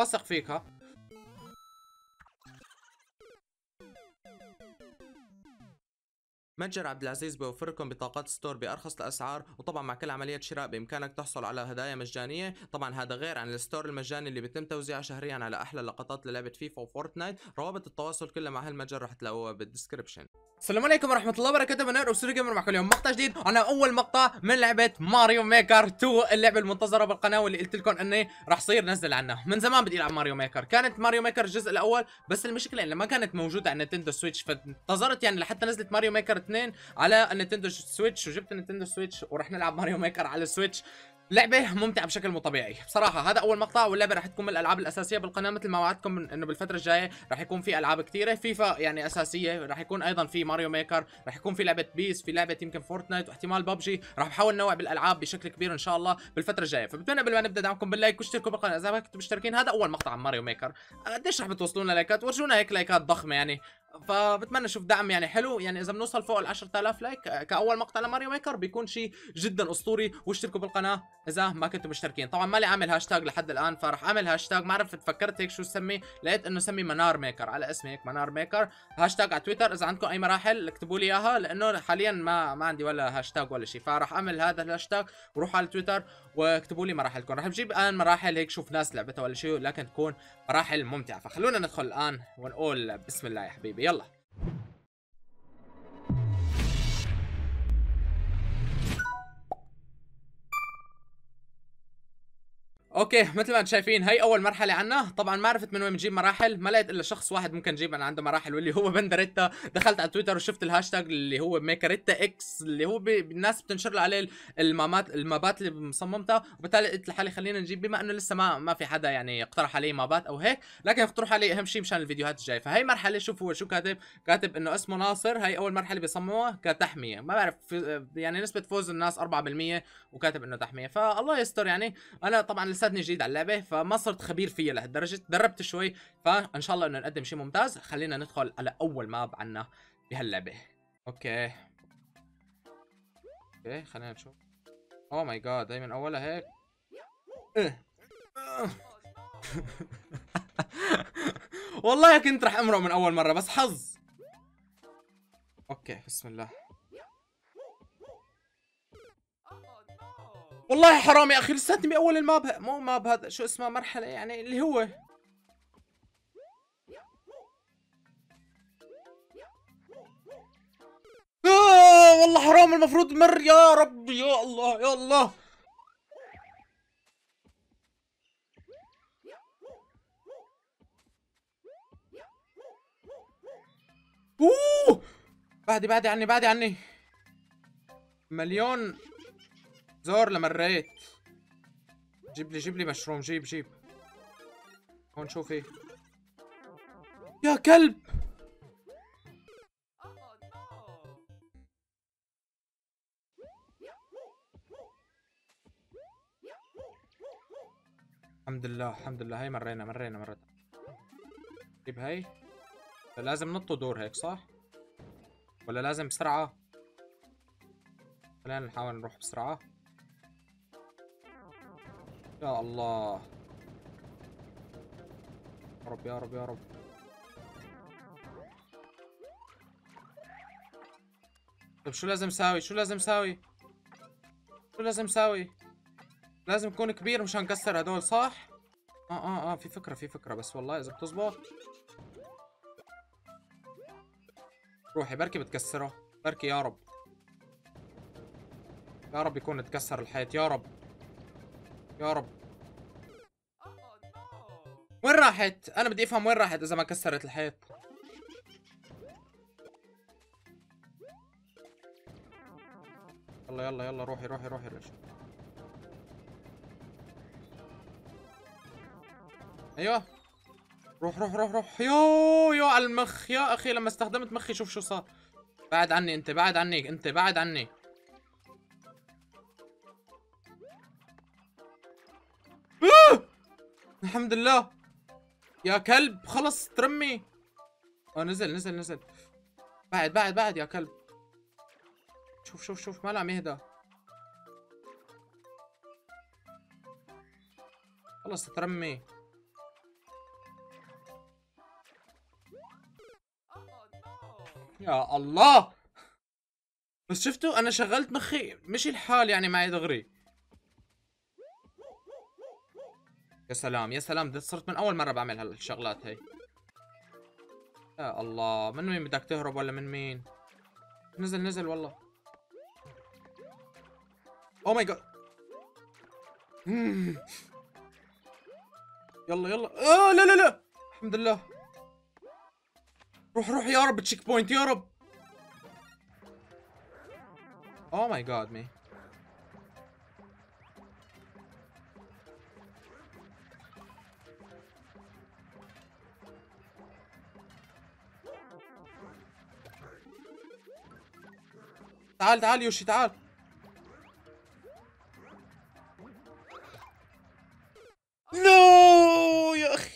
واثق فيك ها؟ متجر عبد العزيز بيوفر لكم بطاقات store بأرخص الأسعار وطبعا مع كل عملية شراء بإمكانك تحصل على هدايا مجانية. طبعا هذا غير عن ال store المجاني اللي بيتم توزيعه شهريا على أحلى لقطات للعبة فيفا وفورتنايت. روابط التواصل كلها مع هالمتجر رح تلاقوها بال description السلام عليكم ورحمة الله وبركاته. منير سوري جيمر معكم اليوم مقطع جديد. أنا أول مقطع من لعبة ماريو ميكر 2 اللعبة المنتظرة بالقناة واللي قلت لكم إني راح صير نزل عنها. من زمان بدي ألعب ماريو ميكر. كانت ماريو ميكر الجزء الأول بس المشكلة إنه ما كانت موجودة على نينتندو سويتش فانتظرت يعني لحتى نزلت ماريو ميكر 2 على النينتندو سويتش وجبت النينتندو سويتش ورح نلعب ماريو ميكر على السويتش. لعبة ممتعة بشكل مو طبيعي، بصراحة هذا أول مقطع واللعبة راح تكون من الألعاب الأساسية بالقناة مثل ما وعدتكم إنه بالفترة الجاية راح يكون في ألعاب كثيرة، فيفا يعني أساسية، راح يكون أيضا في ماريو ميكر، راح يكون في لعبة بيس، في لعبة يمكن فورتنايت واحتمال ببجي، راح بحاول نوع بالألعاب بشكل كبير إن شاء الله بالفترة الجاية، فبتمنى قبل ما نبدأ دعمكم بال like واشتركوا بالقناة إذا ما كنتوا مشتركين، هذا أول مقطع عن ماريو ميكر، قديش راح بتوصلونا لايكات؟ ورجونا هيك لايكات ضخمة يعني، فبتمنى أشوف دعم يعني حلو. يعني إذا بنوصل فوق ال 10000 لايك كأول مقطع لماريو ميكر بيكون شيء جدا أسطوري. واشتركوا بالقناة إذا ما كنتوا مشتركين. طبعا مالي عامل هاشتاج لحد الآن فراح أعمل هاشتاج ما عرفت فكرت هيك شو سمي لقيت إنه سمي منير ميكر على اسمي هيك منير ميكر. هاشتاج على تويتر إذا عندكم أي مراحل اكتبوا لي إياها لأنه حاليا ما ما عندي ولا هاشتاج ولا شيء فراح أعمل هذا الهاشتاج وروحوا على تويتر واكتبوا لي مراحلكم. راح بجيب الآن مراحل هيك شوف ناس لعبتها ولا شيء لكن تكون مراحل ممتعة. فخلونا ندخل الآن ونقول بسم الله يا حبيبي. يلا. okay مثل ما أنتم شايفين هي أول مرحلة عنا. طبعا ما عرفت من وين بنجيب مراحل ما لقيت إلا شخص واحد ممكن نجيب أنا عنده مراحل واللي هو بندريتا. دخلت على تويتر وشفت الهاشتاج اللي هو ميكاريتا إكس اللي هو الناس بتنشر له عليه المامات المابات اللي مصممتها. وبالتالي قلت لحالي خلينا نجيب بما إنه لسه ما ما في حدا يعني اقترح علي مابات أو هيك لكن اقترحوا علي أهم شيء مشان الفيديوهات الجاية. فهي مرحلة شوف هو شو كاتب. كاتب إنه اسمه ناصر هي أول مرحلة بيصمموها كتحمية. ما بعرف يعني نسبة فوز الناس 4% وكاتب إنه تحمية. فالله يستر يعني. أنا طبعا لساتني جديد على اللعبة فما صرت خبير فيها لهالدرجة. تدربت شوي فإن شاء الله إنه نقدم شيء ممتاز. خلينا ندخل على أول ماب عنا بهاللعبة. Okay. Okay خلينا نشوف. oh my god دايما أولها هيك. إيه. والله كنت رح أمرق من أول مرة بس حظ. okay بسم الله. والله حرام يا أخي لساتني بأول ال map مو map هذا شو اسمه مرحلة يعني اللي هو. آه والله حرام المفروض مر يا رب يا الله يا الله. أوه! بعدي بعدي عني بعدي عني. مليون. زور لمريت جيب لي جيب لي مشروم جيب جيب. هون شوفي يا كلب! الحمد لله الحمد لله. هاي مرينا مرينا مرينا جيب هاي لازم نطوا دور هيك صح؟ ولا لازم بسرعة؟ خلينا نحاول نروح بسرعة. يا الله. يا رب يا رب يا رب. طيب شو لازم ساوي شو لازم ساوي شو لازم ساوي لازم يكون كبير مشان نكسر هدول صح؟ آه آه آه في فكرة في فكرة بس والله إذا بتزبط. روحي بركي بتكسره. بركي يا رب. يا رب يكون تكسر الحيط يا رب. يا رب. وين راحت؟ أنا بدي أفهم وين راحت إذا ما كسرت الحيط. يلا يلا يلا روحي روحي روحي ليش أيوه. روح روح روح روح. يو يو على المخ. يا أخي لما استخدمت مخي شوف شو صار. بعد عني أنت بعد عني أنت بعد عني الحمد لله. يا كلب خلص ترمي. آه نزل نزل نزل. بعد بعد بعد يا كلب. شوف شوف شوف ما عم يهدى خلص ترمي. يا الله! بس شفتوا أنا شغلت مخي مشي الحال يعني معي دغري. يا سلام يا سلام ده صرت من أول مرة بعمل هالشغلات هي. يا الله من وين بدك تهرب ولا من مين؟ نزل نزل والله. oh my god يلا يلا. آه لا لا لا. الحمد لله. روح روح يا رب checkpoint يا رب. Oh my god me تعال تعال يوشي تعال. نو يا أخي.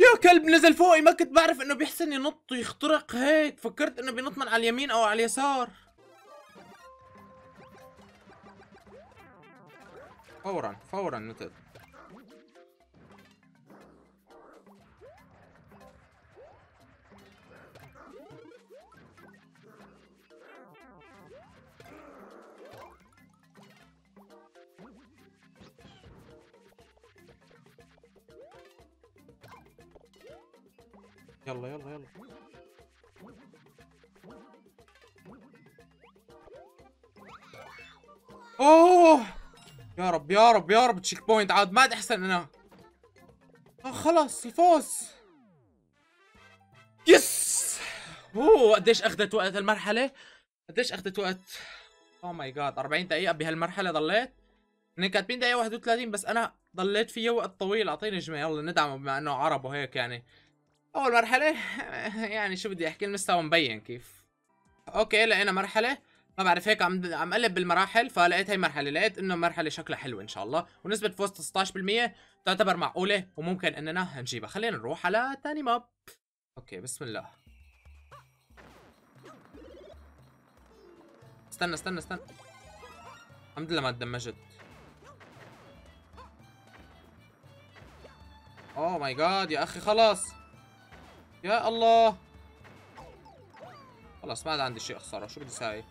يا كلب نزل فوقي ما كنت بعرف إنه بيحسن ينط ويخترق هيك. فكرت إنه بينط من على اليمين أو على اليسار. فورا فورا نطت يلا يلا يلا. Oh! يا رب يا رب يا رب checkpoint عاد ما عاد احسن أنا. آه خلاص الفوز. yes oh قديش أخذت وقت المرحلة قديش أخذت وقت؟ oh my god 40 دقيقة بهالمرحلة ضليت. هن كاتبين دقيقة 31 بس أنا ضليت فيها وقت طويل. أعطيني جمع يلا ندعمه بما إنه عرب وهيك يعني. أول مرحلة يعني شو بدي أحكي المستوى مبين كيف. okay لقينا مرحلة ما بعرف هيك عم عم قلب بالمراحل فلقيت هي مرحلة لقيت إنه مرحلة شكلها حلو إن شاء الله ونسبة فوز 16% تعتبر معقولة وممكن إننا نجيبها خلينا نروح على ثاني map okay بسم الله. استنى استنى استنى. الحمد لله ما تدمجت. oh my god يا أخي خلاص. يا الله. خلاص ما عاد عندي شيء أخسره. شو بدي ساوي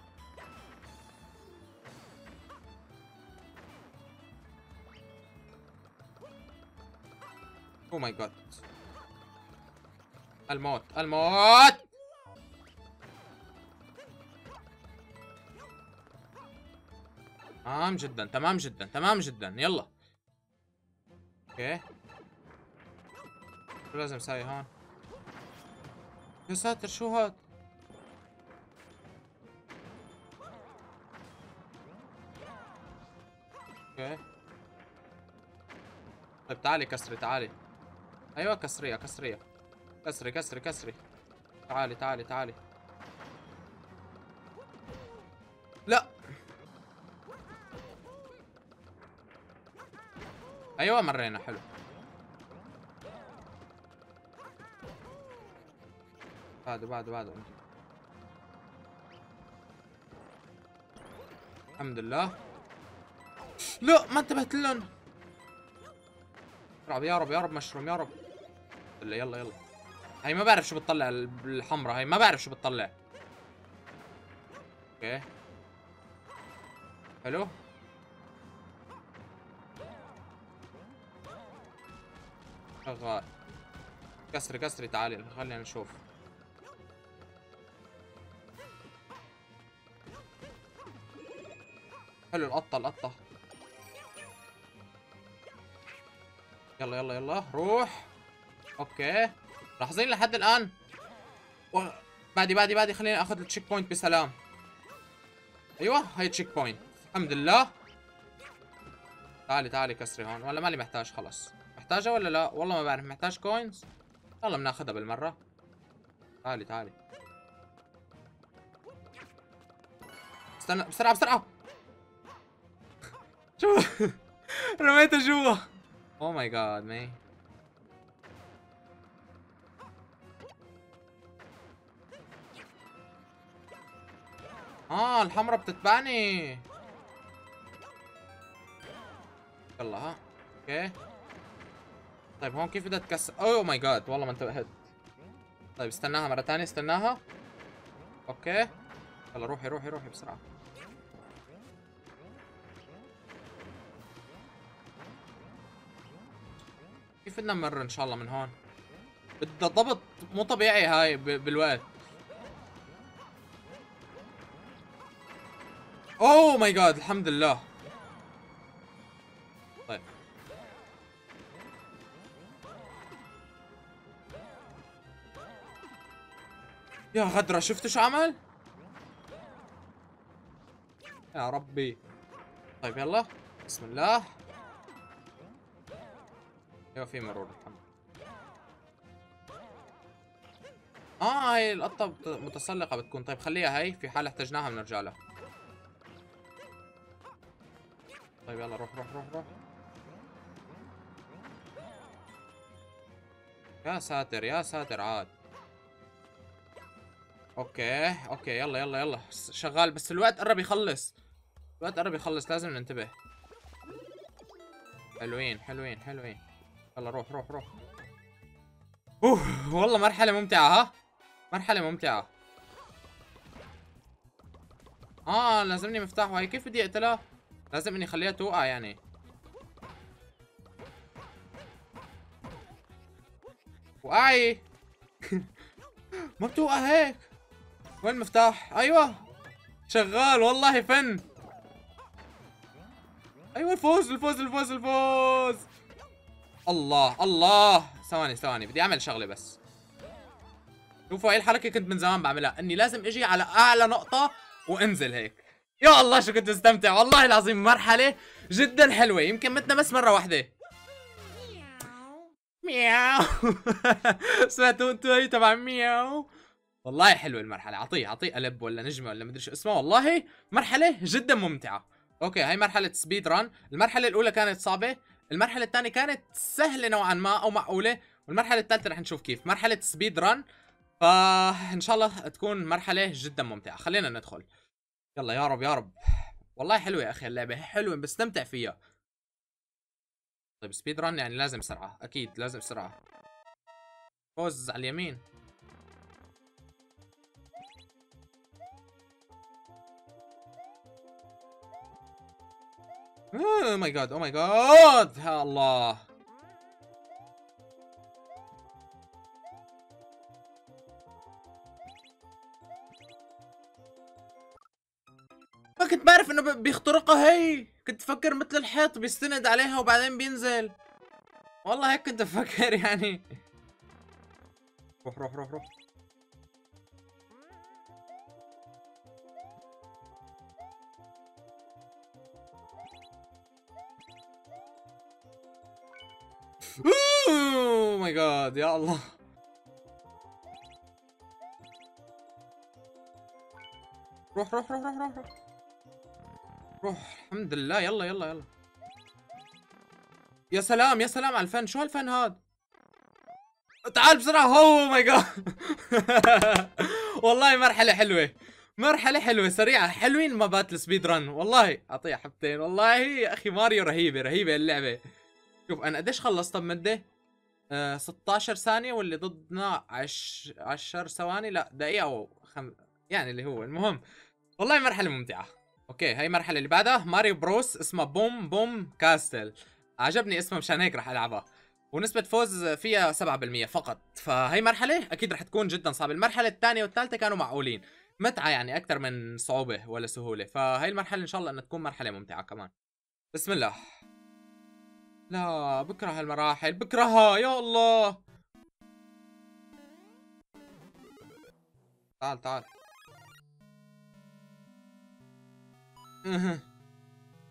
oh my god الموت الموت! تمام جدا تمام جدا تمام جدا. يلا. Okay. شو لازم أسوي هون؟ يا ساتر شو هاد؟ Okay. طيب تعالي كسري تعالي. أيوه كسرية كسرية. كسري كسري كسري. تعالي تعالي تعالي. لا. أيوه مرينا حلو. بعده بعده بعده. الحمد لله. لا ما انتبهت لهم. يا رب يا رب مشروم يا رب. يلا يلا يلا. هاي ما بعرف شو بتطلع الحمراء هاي ما بعرف شو بتطلع. أوكي. حلو. شغال كسري كسري تعالي خلينا نشوف. حلو القطة القطة. يلا يلا يلا روح. أوكي. لاحظين لحد الآن. و... بعدي بعدي بعدي خليني آخذ ال checkpoint بسلام. أيوه هاي checkpoint الحمد لله. تعالي تعالي كسري هون. ولا مالي محتاج خلص محتاجة ولا لا؟ والله ما بعرف. محتاج coins يلا بناخذها بالمرة. تعالي تعالي. استنى بسرعة بسرعة. شو؟ رميته جوا. oh my god me آه الحمرا بتتبعني. يلا ها. okay. طيب هون كيف بدها تكسر؟ oh my God والله ما انتبهت. طيب استناها مرة ثانية استناها. okay. يلا روحي روحي روحي بسرعة. كيف بدنا نمر إن شاء الله من هون. بدها ضبط مو طبيعي هاي بالوقت. اوه ماي جاد الحمد لله. طيب. يا غدرة شفتوا شو عمل؟ يا ربي. طيب يلا. بسم الله. أيوه في مرور الحمد آه هاي القطة متسلقة بتكون. طيب خليها هاي. في حال احتجناها بنرجع لها. طيب يلا روح روح روح روح. يا ساتر يا ساتر عاد. okay okay يلا يلا يلا. شغال. بس الوقت قرب يخلص. الوقت قرب يخلص لازم ننتبه. حلوين حلوين حلوين. يلا روح روح روح. اوه والله مرحلة ممتعة ها؟ مرحلة ممتعة. آه لازمني مفتاح وهي كيف بدي اقتلها لازم اني اخليها توقع يعني. وقعي. ما بتوقع هيك. وين المفتاح أيوه. شغال والله فن. أيوه الفوز الفوز الفوز الفوز. الله الله. ثواني ثواني بدي أعمل شغلة بس. شوفوا هاي الحركة كنت من زمان بعملها إني لازم إجي على أعلى نقطة وإنزل هيك. يا الله شو كنت استمتع والله العظيم مرحلة جدا حلوة. يمكن متنا بس مرة واحدة. مياو. سمعتوا أنتوا هي تبع مياو. والله حلوة المرحلة. اعطيه اعطيه قلب ولا نجمة ولا مدري شو اسمه والله مرحلة جدا ممتعة. okay هاي مرحلة speed run المرحلة الأولى كانت صعبة. المرحلة الثانية كانت سهلة نوعا ما أو معقولة والمرحلة الثالثة رح نشوف كيف. مرحلة speed run فإن شاء الله تكون مرحلة جدا ممتعة. خلينا ندخل. يلا يا رب يا رب. والله حلوة يا أخي اللعبة حلوة بستمتع فيها. طيب speed run يعني لازم سرعه أكيد لازم سرعه فوز على اليمين. oh my God oh my God يا الله ما كنت بعرف إنه بيخترقها هي! كنت أفكر مثل الحيط بيستند عليها وبعدين بينزل. والله هيك كنت أفكر يعني. روح روح روح روح. oh my God يا الله. روح روح روح روح روح روح. الحمد لله يلا يلا يلا. يا سلام يا سلام على الفن. شو هالفن هاد؟ تعال بسرعة. oh my God والله مرحلة حلوة. مرحلة حلوة سريعة. حلوين مابات ال speed run. والله أعطيها حبتين. والله يا أخي ماريو رهيبة رهيبة اللعبة. شوف أنا قديش خلصت؟ بمدة؟ آه 16 ثانية واللي ضدنا 10 ثواني؟ لا دقيقة أو خم... يعني اللي هو المهم. والله مرحلة ممتعة. okay هاي المرحلة اللي بعدها ماريو بروس اسمها Boom Boom Castle. عجبني اسمها مشان هيك رح العبها ونسبة فوز فيها 7% فقط. فهي مرحلة أكيد رح تكون جدا صعبة. المرحلة الثانية والثالثة كانوا معقولين. متعة يعني أكثر من صعوبة ولا سهولة. فهي المرحلة إن شاء الله إنها تكون مرحلة ممتعة كمان. بسم الله. لا بكره المراحل بكرهها يا الله. تعال تعال.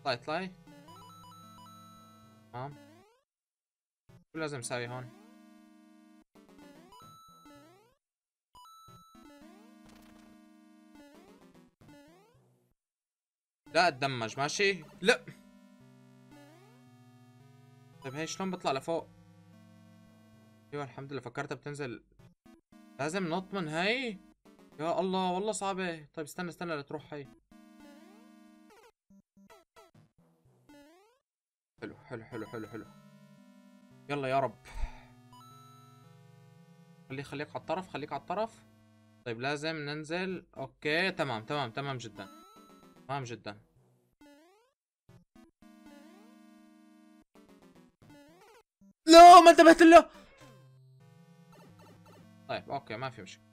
طلعي طلعي تمام. شو لازم أسوي هون؟ لا اتدمج ماشي. لا. طيب هي شلون بطلع لفوق؟ أيوه الحمد لله فكرتها بتنزل. لازم نط من هاي؟ يا الله والله صعبة. طيب استنى استنى لتروح هاي. حلو حلو حلو حلو حلو. يلا يا رب. خليك خليك على الطرف خليك على الطرف. طيب لازم ننزل. okay تمام تمام تمام جدا. تمام جدا. لا ما انتبهت له. طيب okay ما في مشكلة.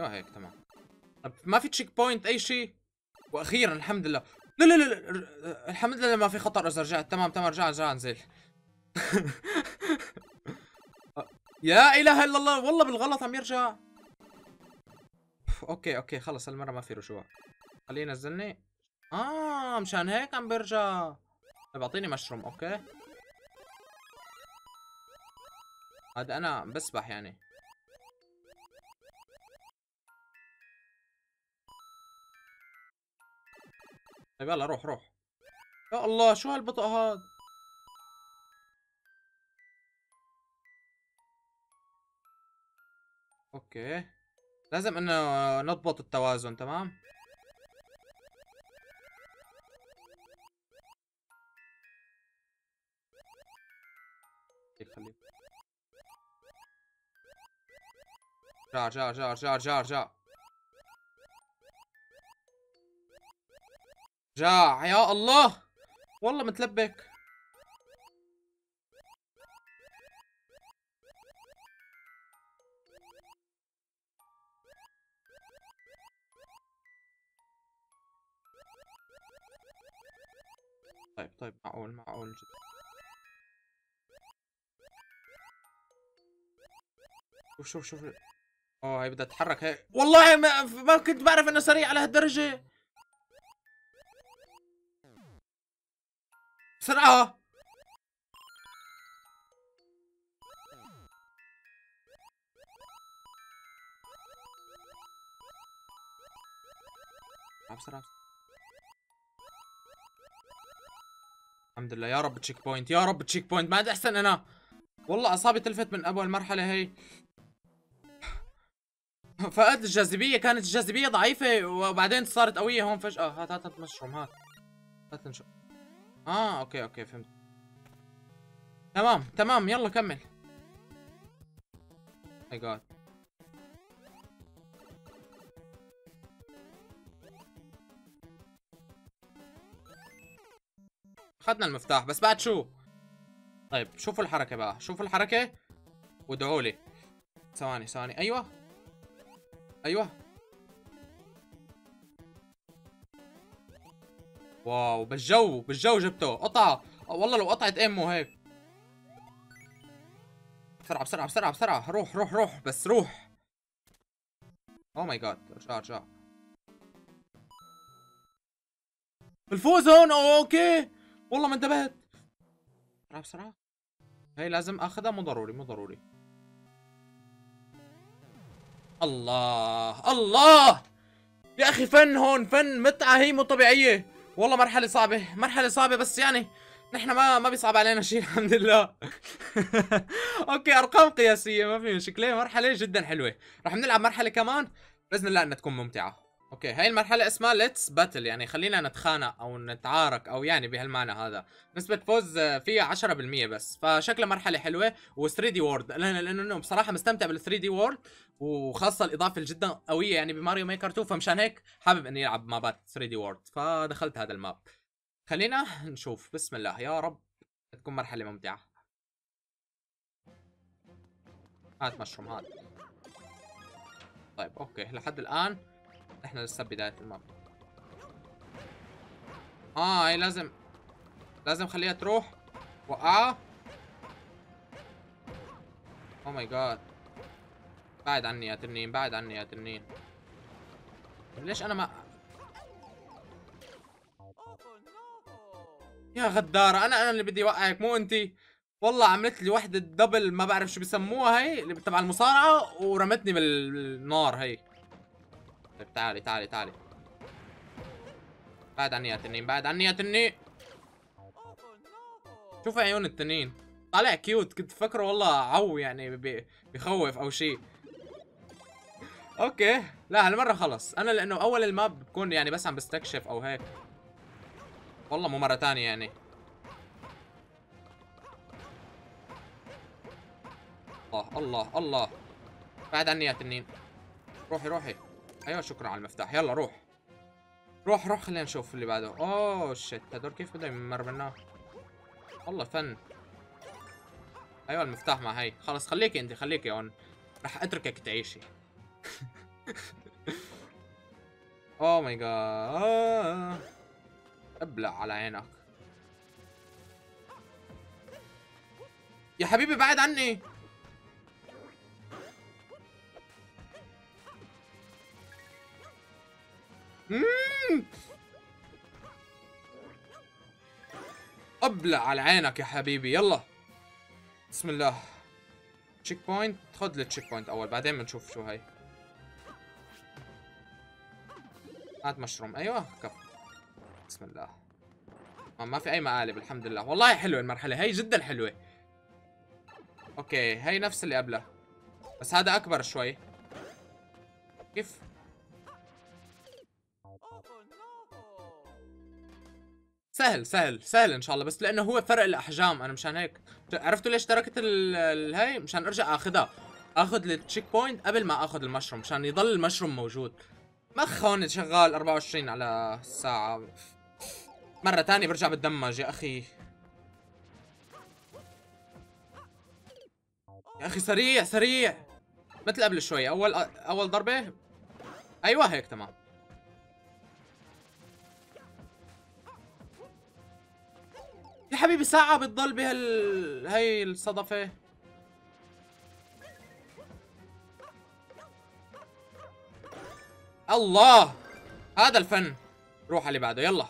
آه هيك تمام. طب ما في checkpoint أي شيء؟ وأخيرا الحمد لله. لا لا لا, لا. الحمد لله ما في خطر إذا رجعت تمام تمام رجع رجع انزل لا إله إلا الله والله بالغلط عم يرجع. okay okay خلص المره ما في رجوع. خليه ينزلني. آه مشان هيك عم برجع. طيب أعطيني mushroom okay. هذا أنا بسبح يعني. طيب يلا روح روح. يا الله شو هالبطء هاد؟ أوكي. لازم إنه نضبط التوازن تمام؟ خليك خليك رجع رجع رجع رجع رجع رجع رجع يا الله. والله متلبك. طيب طيب معقول معقول جدا. شوف شوف. شوف أوه هي بدها تتحرك هي. والله ما, ما كنت بعرف إنه سريع على هالدرجة. بسرعة بسرعة الحمد لله. يا رب checkpoint يا رب checkpoint. ما عاد أحسن أنا. والله اعصابي تلفت من اول مرحلة هي. فقدت الجاذبية كانت الجاذبية ضعيفة وبعدين صارت قوية هون فجأة. هات هات هات مشروم هات. هات نشوف آه okay okay فهمت. تمام تمام يلا كمل. my God اخذنا المفتاح بس بعد شو؟ طيب شوفوا الحركة بقى شوفوا الحركة. وادعوا لي. ثواني ثواني. أيوه. أيوه. واو بالجو بالجو جبته. قطع. والله لو قطعت أمه هيك. بسرعة بسرعة بسرعة بسرعة. روح روح روح بس روح. oh my God رجع رجع الفوز هون okay. والله ما انتبهت. بسرعة بسرعة. هي لازم أخذها مو ضروري مو ضروري. الله الله! يا أخي فن هون فن متعة هي مو طبيعية. والله مرحلة صعبة مرحلة صعبة بس يعني نحن ما ما بيصعب علينا شيء الحمد لله. okay أرقام قياسية ما في مشكلة مرحلة جدا حلوة. رح نلعب مرحلة كمان بإذن الله إنها تكون ممتعة. okay هاي المرحلة اسمها Let's Battle يعني خلينا نتخانق أو نتعارك أو يعني بهالمعنى هذا. نسبة فوز فيها 10% بس فشكلها مرحلة حلوة و 3D World لأنه بصراحة مستمتع بال 3D World وخاصة الإضافة الجدا قوية يعني بماريو ميكر 2 فمشان هيك حابب إني ألعب مابات 3D World فدخلت هذا ال map. خلينا نشوف. بسم الله يا رب تكون مرحلة ممتعة. هات مشروم هات. طيب okay لحد الآن إحنا لسه بداية ال map. آه هي لازم لازم خليها تروح. وقعها oh my god بعد عني يا تنين بعد عني يا تنين. ليش أنا ما يا غدارة أنا أنا اللي بدي اوقعك مو أنتي. والله عملت لي وحدة double ما بعرف شو بسموها هي اللي تبع المصارعة ورمتني بالنار هي. طيب تعالي تعالي تعالي بعد عني يا تنين بعد عني يا تنين شوف عيون التنين طالع cute كنت فكره والله عو يعني بي بيخوف أو شيء okay لا هالمرة خلص أنا لأنه اول ال map بكون يعني بس عم بستكشف أو هيك والله مو مرة ثانية يعني الله الله الله بعد عني يا تنين روحي روحي أيوه شكرا على المفتاح. يلا روح. روح روح خلينا نشوف اللي بعده. أوه شت هدول كيف بدهم يمر منا والله فن. أيوه المفتاح مع هي. خلص خليكي أنت خليكي هون. رح أتركك تعيشي. oh my god. أبلع على عينك. يا حبيبي بعد عني. أبلع على عينك يا حبيبي يلا. بسم الله. checkpoint خذ ال checkpoint أول بعدين بنشوف شو هي هات مشروم أيوه كف بسم الله. آه، ما في أي مقالب الحمد لله. والله حلوة المرحلة هي جدا حلوة. okay هي نفس اللي قبلها. بس هذا أكبر شوي. كيف؟ سهل سهل سهل إن شاء الله بس لأنه هو فرق الأحجام أنا مشان هيك. عرفتوا ليش تركت ال- ال- هي مشان أرجع آخذها. آخذ ال checkpoint قبل ما آخذ المشروم مشان يضل المشروم موجود. مخ هون شغال 24 على الساعة مرة تانية برجع بتدمج يا أخي. يا أخي سريع سريع. مثل قبل شوي أول أول ضربة؟ أيوه هيك تمام. يا حبيبي ساعة بتضل بهال هي الصدفة. الله! هذا الفن. روح اللي بعده يلا.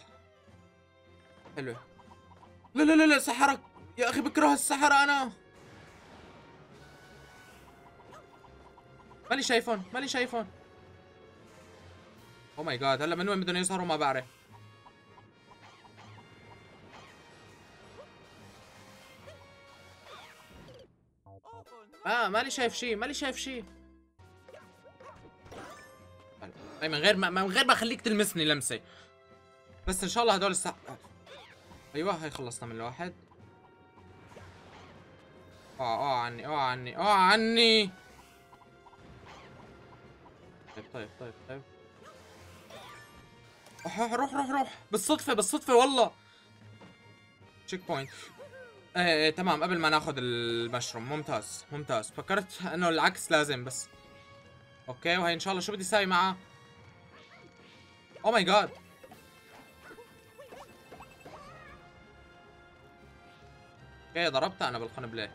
حلو. لا لا لا لا سحرك يا أخي بكره السحرة أنا. ماني شايفهم ماني شايفهم أو ماي جاد هلا من وين بدهم يظهروا ما بعرف. آه ماني شايف شيء ماني شايف شيء أي من غير ما من غير ما أخليك تلمسني لمسه بس إن شاء الله هدول الساعة أيوه هي خلصنا من الواحد. آه آه عني آه عني آه عني. طيب طيب طيب طيب. روح روح روح. بالصدفة بالصدفة والله. checkpoint إيه إيه تمام قبل ما ناخذ المشروم. ممتاز ممتاز. فكرت إنه العكس لازم بس. أوكي وهي إن شاء الله شو بدي أسوي معها oh my god okay ضربتها أنا بالقنبله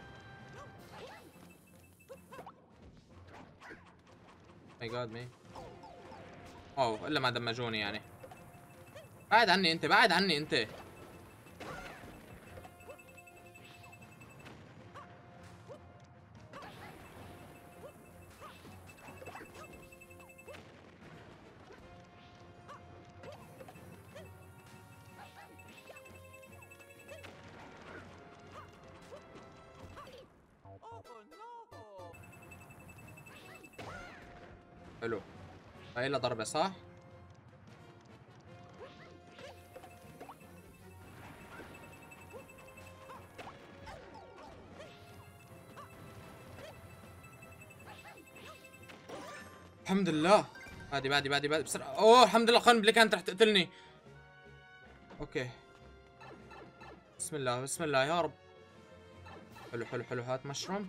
my god مي. أوه إلا ما damage وني يعني. بعد عني أنت بعد عني أنت. هاي لها ضربة صح؟ الحمد لله. بعدي بعدي بعدي بعدي بسرعة. أوه الحمد لله قنبلة كانت رح تقتلني. أوكي. بسم الله بسم الله يا رب. حلو حلو حلو. هات مشروم.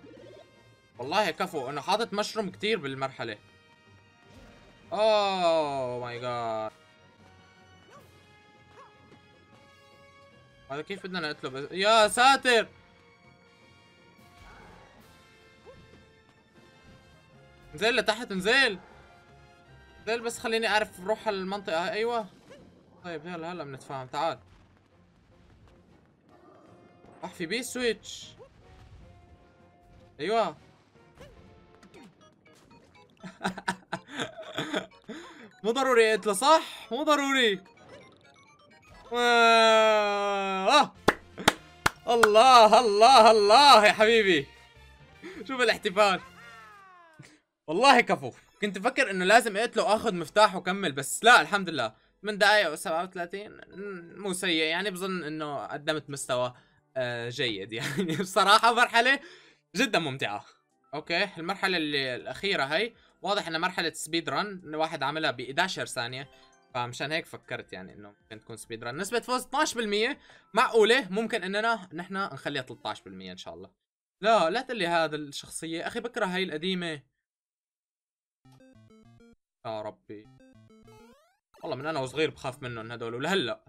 والله كفو أنا حاطط مشروم كتير بالمرحلة. اوه ماي جاد هذا كيف بدنا نقتله بس يا ساتر! انزل لتحت انزل! انزل بس خليني أعرف روح المنطقة. أيوه. طيب يلا هلا بنتفاهم. تعال. راح في P switch. أيوه. مو ضروري اقتله صح؟ مو ضروري. آه. الله الله الله يا حبيبي. شوف الاحتفال. والله كفو. كنت أفكر انه لازم اقتله واخذ مفتاح وكمل بس لا الحمد لله من دقائق 37 مو سيء. يعني بظن انه قدمت مستوى آه، جيد. يعني بصراحة مرحلة جدا ممتعة. okay المرحلة اللي الأخيرة هي. واضح انها مرحلة speed run واحد عاملها ب 11 ثانية فمشان هيك فكرت يعني إنه ممكن تكون speed run نسبة فوز 12% معقولة ممكن إننا نحن نخليها 13% إن شاء الله. لا لا تقول لي هذا الشخصية. أخي بكره هاي القديمة. يا ربي. والله من أنا وصغير بخاف منهم هدول ولهلأ.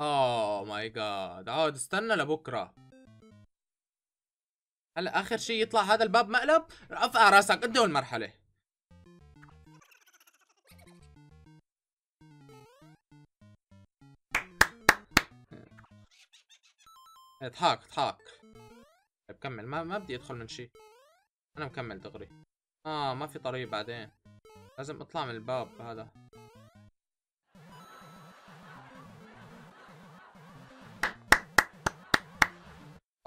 اوه ماي جاد عاد استنى لبكرة. هلا آخر شيء يطلع هذا الباب مقلب؟ افقع راسك أنت المرحله اضحك اضحك طيب كمل ما ما بدي أدخل من شيء أنا مكمل دغري. آه ما في طريق بعدين. لازم أطلع من الباب هذا.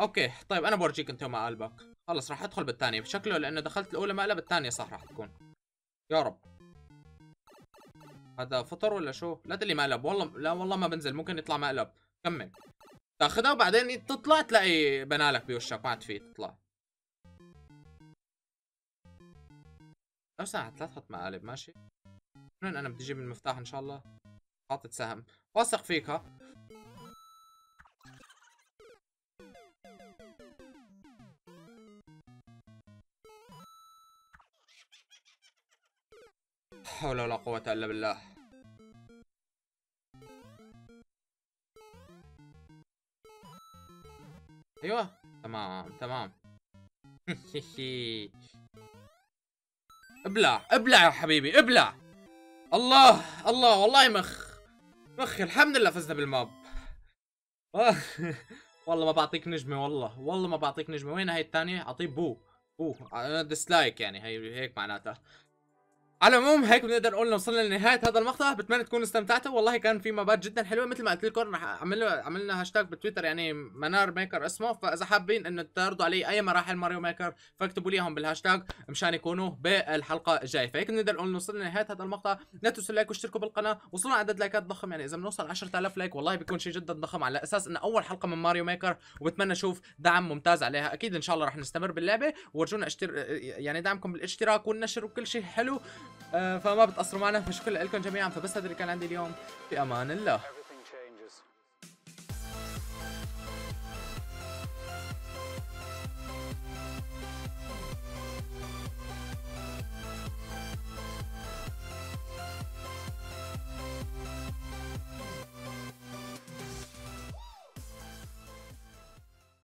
أوكي طيب أنا بورجيك أنت وما قلبك خلص راح أدخل بالثانية. بشكله لأنه دخلت الأولى مقلب الثانية صح راح تكون. يا رب. هذا فطر ولا شو؟ لا تقلي مقلب. والله لا والله ما بنزل. ممكن يطلع مقلب. كمل. تاخذها وبعدين تطلع تلاقي بنالك بوشك. ما عاد في تطلع. لو ساعة لا تحط مقالب. ماشي. أنا بدي أجيب المفتاح إن شاء الله. حاطط سهم. واثق فيك ها؟ حول ولا قوة إلا بالله. أيوه تمام تمام. ابلع ابلع يا حبيبي ابلع. الله الله والله مخ مخ الحمد لله فزنا بال map. والله ما بعطيك نجمة والله والله ما بعطيك نجمة. وين هاي الثانية؟ أعطيه boo boo. dislike يعني هي هيك معناتها. على العموم هيك بنقدر نقول وصلنا لنهاية هذا المقطع. بتمنى تكونوا استمتعتوا. والله كان في مابات جدا حلوة مثل ما قلت لكم رح اعمل عملنا هاشتاج بتويتر يعني منار ميكر اسمه. فإذا حابين إنه تعرضوا علي أي مراحل ماريو ميكر فاكتبوا لي إياهم بالهاشتاج مشان يكونوا بالحلقة الجاية. فهيك بنقدر نقول وصلنا لنهاية هذا المقطع. لا تنسوا ال like واشتركوا بالقناة. وصلنا عدد لايكات ضخم يعني إذا بنوصل 10000 like والله بيكون شيء جدا ضخم على أساس إنه أول حلقة من ماريو ميكر وبتمنى أشوف دعم ممتاز عليها. أكيد إن شاء الله رح نستمر باللعبة. ورجونا اشتر يعني دعمكم بالاشتراك والنشر وكل شيء حلو. فما بتقصروا معنا فشكرا لكم جميعا فبس هذا اللي كان عندي اليوم. في أمان الله.